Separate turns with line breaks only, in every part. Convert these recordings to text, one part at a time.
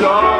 scar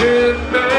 should